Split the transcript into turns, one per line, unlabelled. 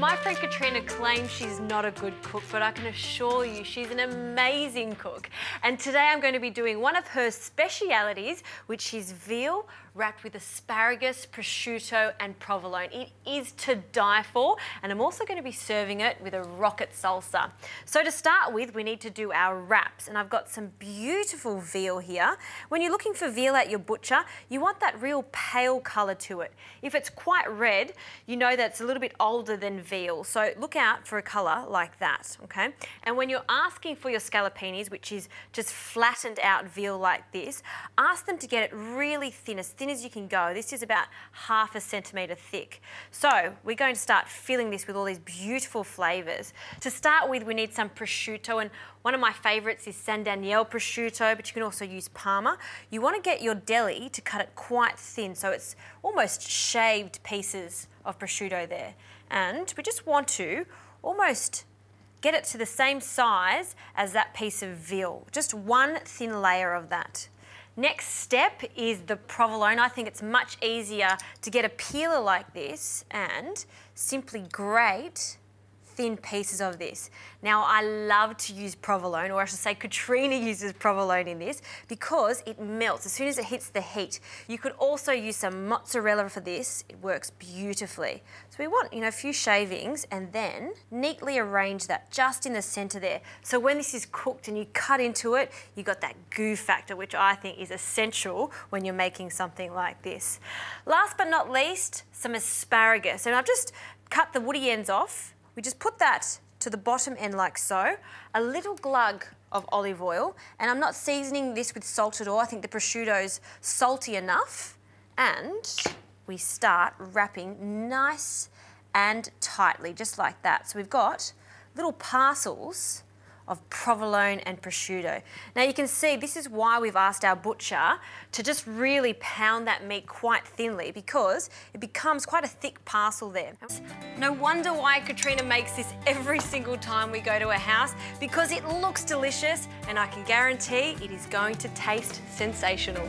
My friend Katrina claims she's not a good cook, but I can assure you she's an amazing cook. And today I'm going to be doing one of her specialities, which is veal wrapped with asparagus, prosciutto and provolone. It is to die for, and I'm also going to be serving it with a rocket salsa. So to start with, we need to do our wraps, and I've got some beautiful veal here. When you're looking for veal at your butcher, you want that real pale colour to it. If it's quite red, you know that it's a little bit older than So look out for a colour like that, okay? And when you're asking for your scallopinis, which is just flattened out veal like this, ask them to get it really thin, as thin as you can go. This is about half a centimetre thick. So we're going to start filling this with all these beautiful flavours. To start with, we need some prosciutto, and one of my favourites is San Daniele prosciutto, but you can also use Parma. You want to get your deli to cut it quite thin, so it's almost shaved pieces of prosciutto there. And we just want to almost get it to the same size as that piece of veal, just one thin layer of that. Next step is the provolone. I think it's much easier to get a peeler like this and simply grate thin pieces of this. Now, I love to use provolone, or I should say Katrina uses provolone in this, because it melts as soon as it hits the heat. You could also use some mozzarella for this. It works beautifully. So we want, you know, a few shavings and then neatly arrange that just in the centre there. So when this is cooked and you cut into it, you got that goo factor, which I think is essential when you're making something like this. Last but not least, some asparagus. And I've just cut the woody ends off we just put that to the bottom end like so, a little glug of olive oil, and I'm not seasoning this with salt at all. I think the prosciutto's salty enough. And we start wrapping nice and tightly, just like that. So we've got little parcels of provolone and prosciutto. Now you can see this is why we've asked our butcher to just really pound that meat quite thinly because it becomes quite a thick parcel there. No wonder why Katrina makes this every single time we go to a house because it looks delicious and I can guarantee it is going to taste sensational.